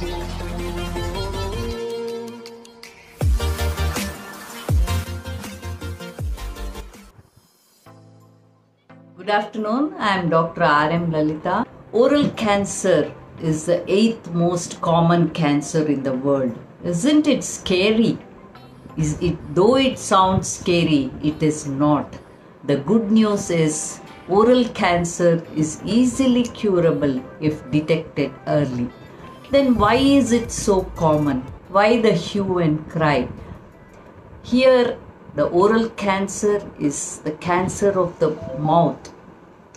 Good afternoon. I am Dr. R. M. Lalitha. Oral cancer is the eighth most common cancer in the world. Isn't it scary? Is it though it sounds scary, it is not. The good news is oral cancer is easily curable if detected early. Then why is it so common? Why the hue and cry? Here, the oral cancer is the cancer of the mouth.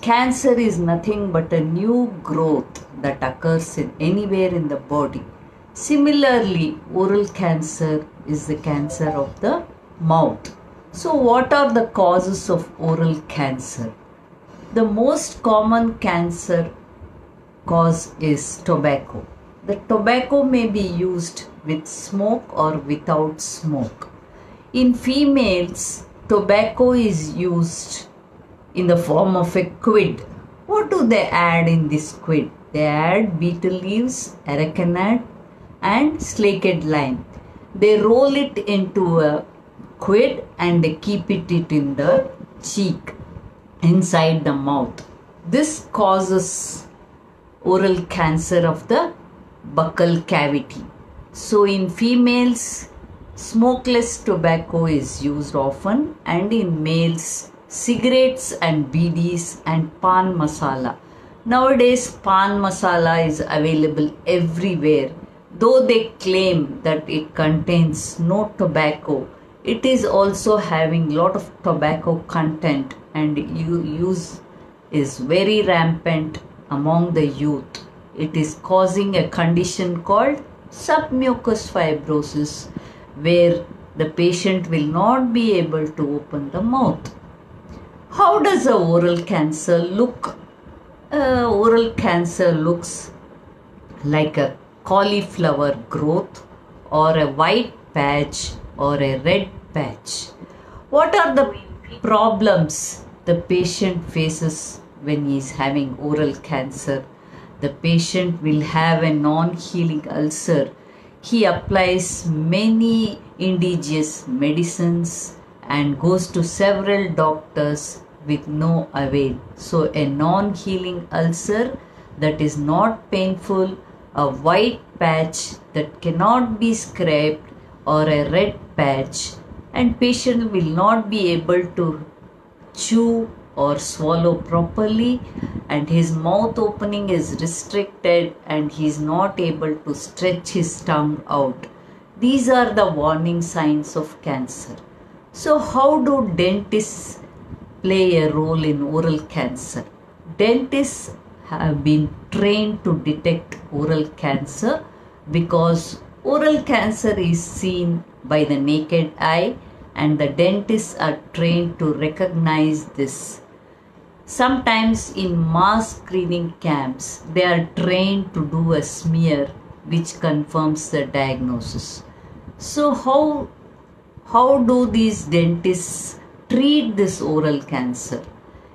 Cancer is nothing but a new growth that occurs in anywhere in the body. Similarly, oral cancer is the cancer of the mouth. So, what are the causes of oral cancer? The most common cancer cause is tobacco. The tobacco may be used with smoke or without smoke. In females, tobacco is used in the form of a quid. What do they add in this quid? They add betel leaves, arecanut, and slaked lime. They roll it into a quid and they keep it in the cheek, inside the mouth. This causes oral cancer of the buccal cavity. So, in females, smokeless tobacco is used often, and in males, cigarettes and beedis and pan masala. Nowadays, pan masala is available everywhere. Though they claim that it contains no tobacco, it is also having lot of tobacco content and use is very rampant among the youth. It is causing a condition called submucous fibrosis where the patient will not be able to open the mouth. How does a oral cancer look? Uh, oral cancer looks like a cauliflower growth or a white patch or a red patch. What are the problems the patient faces when he is having oral cancer? The patient will have a non healing ulcer. He applies many indigenous medicines and goes to several doctors with no avail. So, a non healing ulcer that is not painful, a white patch that cannot be scraped, or a red patch, and patient will not be able to chew or swallow properly and his mouth opening is restricted and he is not able to stretch his tongue out. These are the warning signs of cancer. So how do dentists play a role in oral cancer? Dentists have been trained to detect oral cancer because oral cancer is seen by the naked eye and the dentists are trained to recognize this. Sometimes in mass screening camps, they are trained to do a smear which confirms the diagnosis. So, how, how do these dentists treat this oral cancer?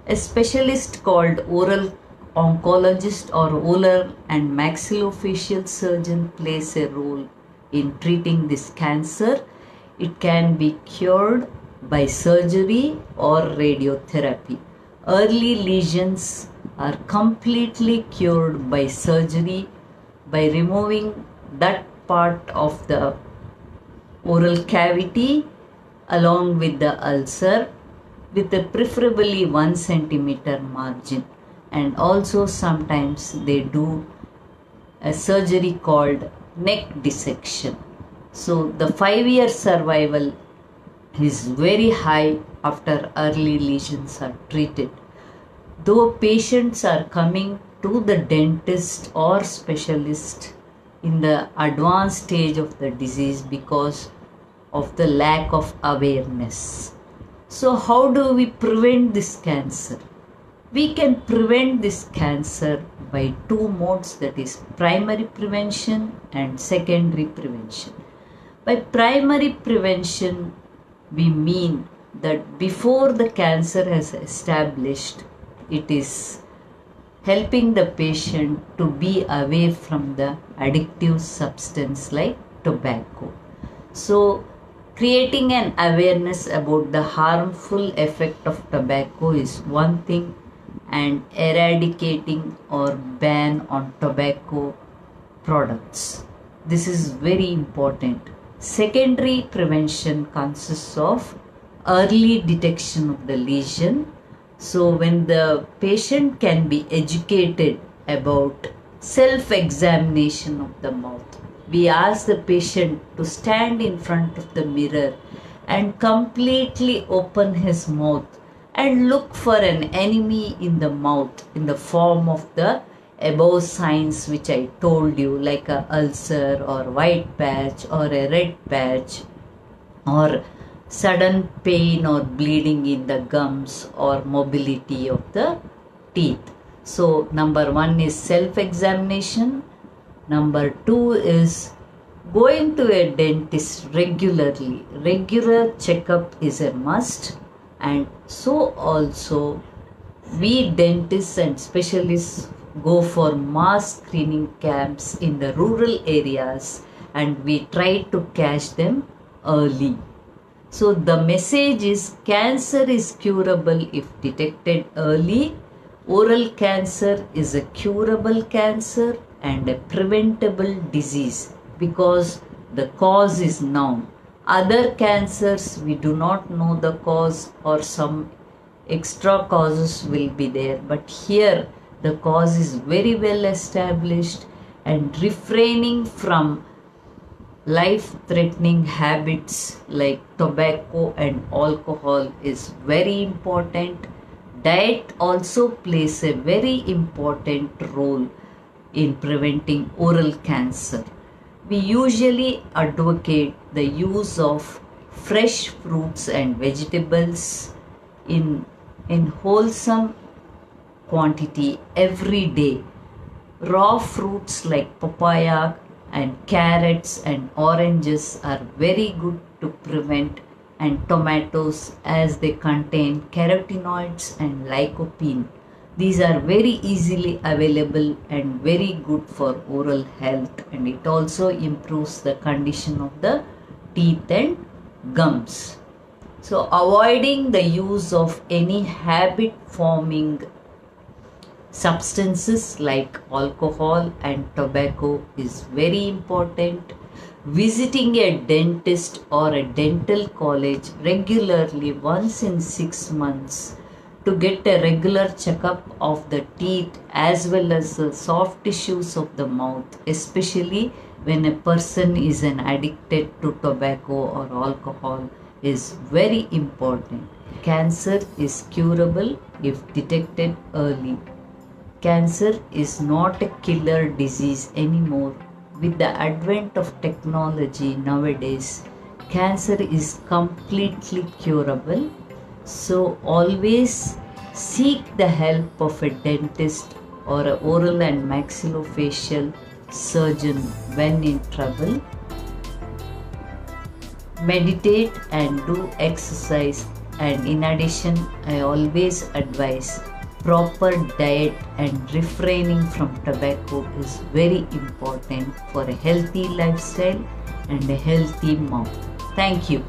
A specialist called oral oncologist or oral and maxillofacial surgeon plays a role in treating this cancer it can be cured by surgery or radiotherapy. Early lesions are completely cured by surgery by removing that part of the oral cavity along with the ulcer with a preferably 1 centimeter margin and also sometimes they do a surgery called neck dissection so the five year survival is very high after early lesions are treated. Though patients are coming to the dentist or specialist in the advanced stage of the disease because of the lack of awareness. So, how do we prevent this cancer? We can prevent this cancer by two modes that is primary prevention and secondary prevention. By primary prevention, we mean that before the cancer has established, it is helping the patient to be away from the addictive substance like tobacco. So, creating an awareness about the harmful effect of tobacco is one thing and eradicating or ban on tobacco products. This is very important. Secondary prevention consists of early detection of the lesion. So, when the patient can be educated about self examination of the mouth, we ask the patient to stand in front of the mirror and completely open his mouth and look for an enemy in the mouth in the form of the above signs which I told you like a ulcer or white patch or a red patch or sudden pain or bleeding in the gums or mobility of the teeth. So number one is self-examination. Number two is going to a dentist regularly. Regular checkup is a must and so also we dentists and specialists go for mass screening camps in the rural areas and we try to catch them early. So the message is cancer is curable if detected early. Oral cancer is a curable cancer and a preventable disease because the cause is known. Other cancers we do not know the cause or some extra causes will be there but here the cause is very well established and refraining from life threatening habits like tobacco and alcohol is very important. Diet also plays a very important role in preventing oral cancer. We usually advocate the use of fresh fruits and vegetables in in wholesome quantity every day. Raw fruits like papaya and carrots and oranges are very good to prevent and tomatoes as they contain carotenoids and lycopene. These are very easily available and very good for oral health and it also improves the condition of the teeth and gums. So avoiding the use of any habit forming substances like alcohol and tobacco is very important. Visiting a dentist or a dental college regularly once in six months to get a regular checkup of the teeth as well as the soft tissues of the mouth, especially when a person is an addicted to tobacco or alcohol is very important. Cancer is curable if detected early. Cancer is not a killer disease anymore. With the advent of technology nowadays, cancer is completely curable. So, always seek the help of a dentist or an oral and maxillofacial surgeon when in trouble. Meditate and do exercise, and in addition, I always advise proper diet and refraining from tobacco is very important for a healthy lifestyle and a healthy mouth. Thank you.